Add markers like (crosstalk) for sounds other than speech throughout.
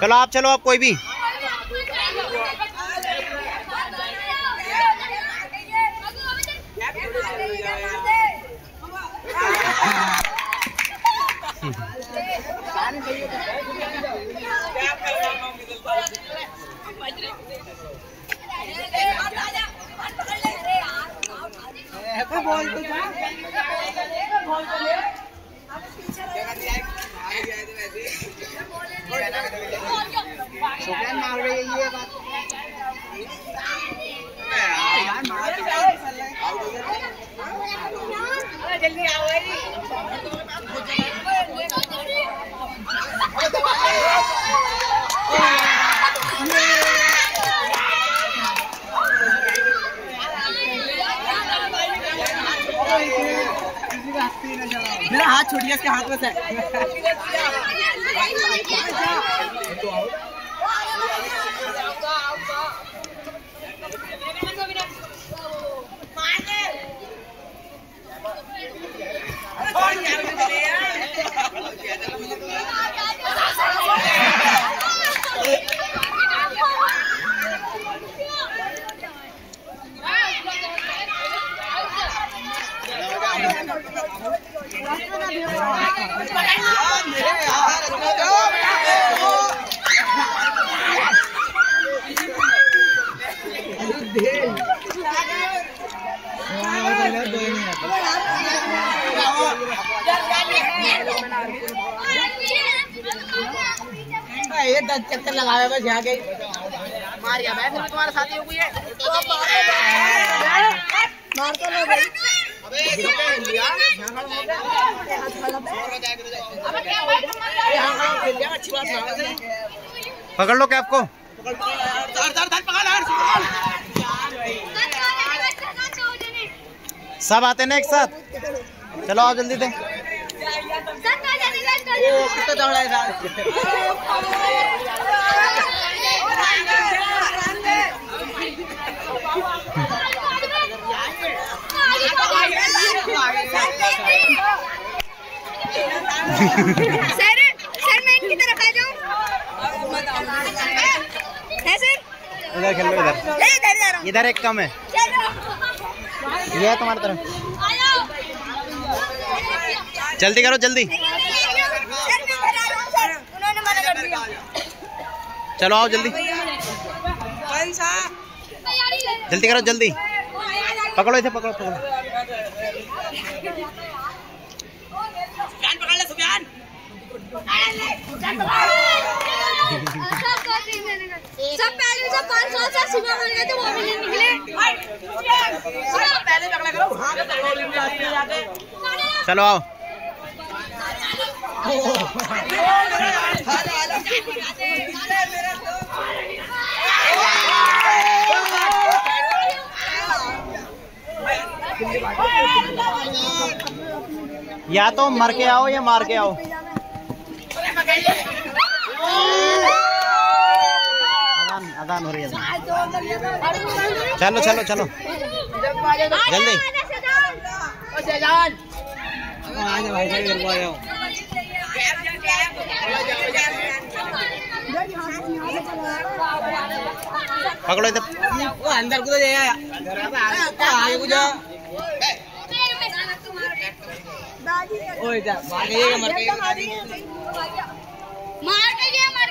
चलो आप चलो आप कोई भी। (laughs) मार रही है ये बात जल्दी आओ मेरा हाथ छूट गया इसके हाथ में से। (laughs) ये दस चक्कर लगाया बस यहाँ गई मार गया तुम्हारा साथी हो गई है मार तो लो भाई। पकड़ लो कैप को। सब आते ना एक साथ? चलो आओ जल्दी दे कितना दौड़ा है यार सर सर मैं इनकी तरफ़ आ जाऊँ। है सर? इधर खेल लो इधर। इधर जा रहा इधर एक कम है। चलो। ये है तुम्हारी तरफ़। जल्दी करो जल्दी। चलो आओ जल्दी। कौन सा? जल्दी करो जल्दी। पकड़ो इसे पकड़ो पकड़ो सुफियान पकड़ ले सुफियान सब पहले बन गए थे वो भी निकले चलो आओ। या तो मर के आओ या मार के आओ। अदान अदान हो रही है चलो चलो चलो। जल्दी। जा को पकड़ो इधर। वो अंदर को जाएगा आगे को। जा ओ इधर मार गइएगा मर मार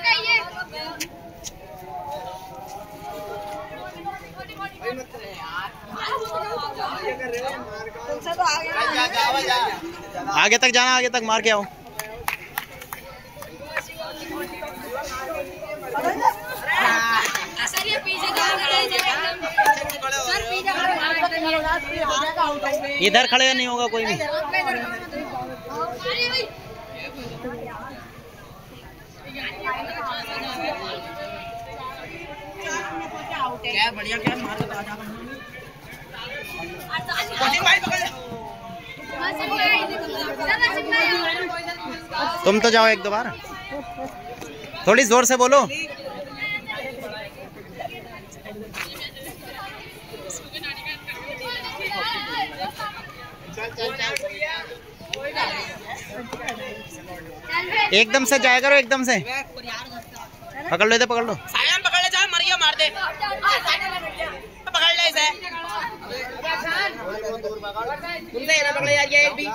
आगे तक जाना आगे तक मार के आओ। इधर खड़े नहीं होगा कोई भी। क्या बढ़िया क्या मार तुम तो जाओ एक दो बार। थोड़ी ज़ोर से बोलो। एकदम से जाएगा करो एकदम से। पकड़ लो इधर पकड़ लो। मर मार दे। पकड़ ले इसे। तुमसे ये ना पकड़े यार ये एक भी